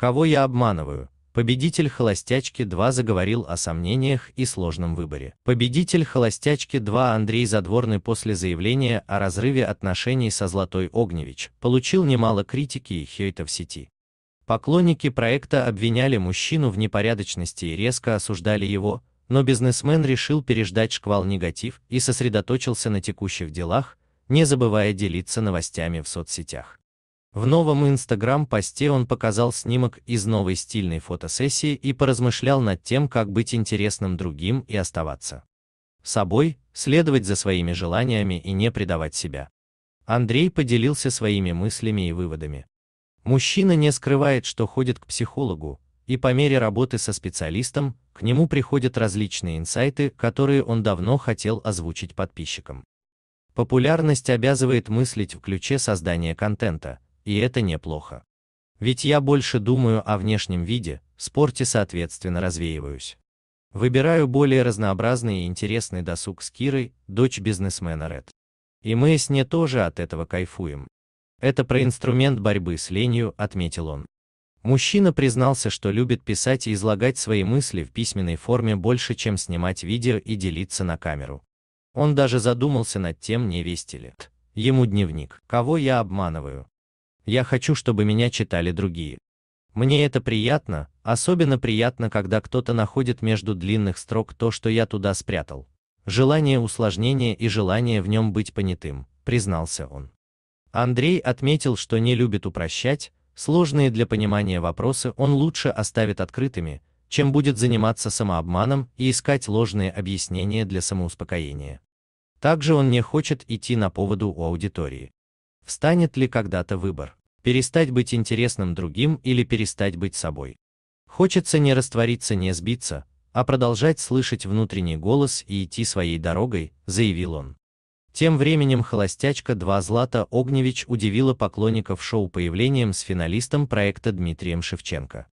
Кого я обманываю? Победитель «Холостячки 2» заговорил о сомнениях и сложном выборе. Победитель «Холостячки 2» Андрей Задворный после заявления о разрыве отношений со Златой Огневич получил немало критики и хейта в сети. Поклонники проекта обвиняли мужчину в непорядочности и резко осуждали его, но бизнесмен решил переждать шквал негатив и сосредоточился на текущих делах, не забывая делиться новостями в соцсетях. В новом Инстаграм-посте он показал снимок из новой стильной фотосессии и поразмышлял над тем, как быть интересным другим и оставаться собой, следовать за своими желаниями и не предавать себя. Андрей поделился своими мыслями и выводами. Мужчина не скрывает, что ходит к психологу, и по мере работы со специалистом к нему приходят различные инсайты, которые он давно хотел озвучить подписчикам. Популярность обязывает мыслить в ключе создания контента, и это неплохо. Ведь я больше думаю о внешнем виде, спорте соответственно развеиваюсь. Выбираю более разнообразный и интересный досуг с Кирой, дочь бизнесмена Ред. И мы с ней тоже от этого кайфуем. Это про инструмент борьбы с ленью, отметил он. Мужчина признался, что любит писать и излагать свои мысли в письменной форме больше, чем снимать видео и делиться на камеру. Он даже задумался над тем, не вести ли. Ему дневник. Кого я обманываю? Я хочу, чтобы меня читали другие. Мне это приятно, особенно приятно, когда кто-то находит между длинных строк то, что я туда спрятал. Желание усложнения и желание в нем быть понятым, признался он. Андрей отметил, что не любит упрощать, сложные для понимания вопросы он лучше оставит открытыми, чем будет заниматься самообманом и искать ложные объяснения для самоуспокоения. Также он не хочет идти на поводу у аудитории. Встанет ли когда-то выбор? Перестать быть интересным другим или перестать быть собой? Хочется не раствориться, не сбиться, а продолжать слышать внутренний голос и идти своей дорогой, заявил он. Тем временем «Холостячка 2» Злата Огневич удивила поклонников шоу появлением с финалистом проекта Дмитрием Шевченко.